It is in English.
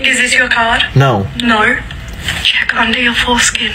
Is this your card? No. No. Check under your foreskin.